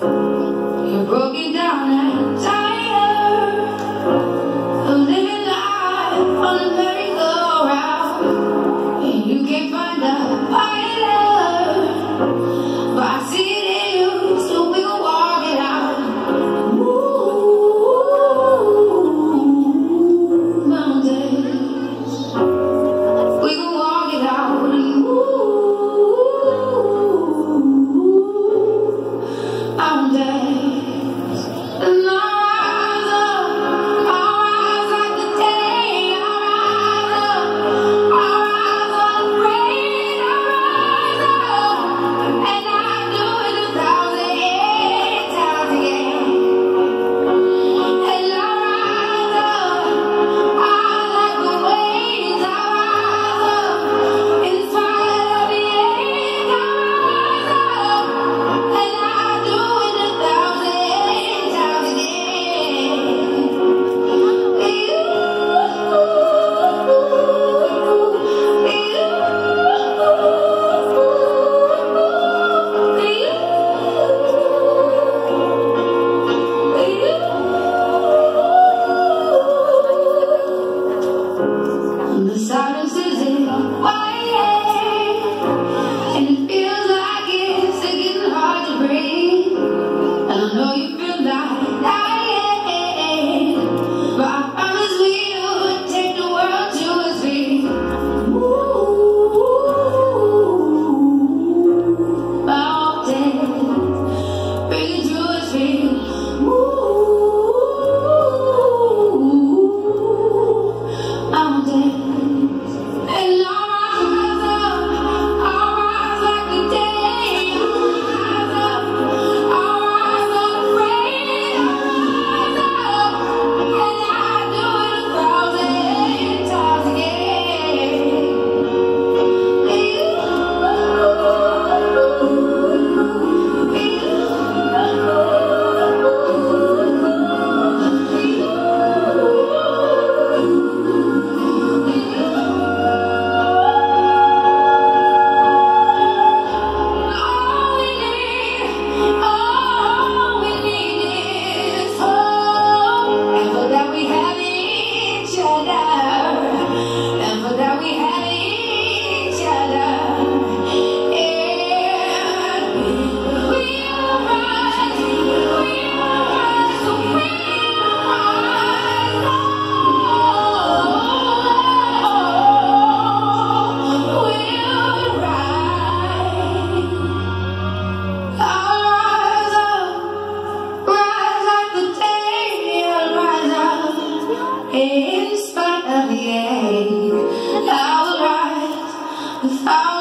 You're broken down and tired of living life on the Stardust in and it feels like it's getting hard to breathe. I know you feel like dying, but I promise we take the world to its feet. Ooh, it to its feet. Ooh. without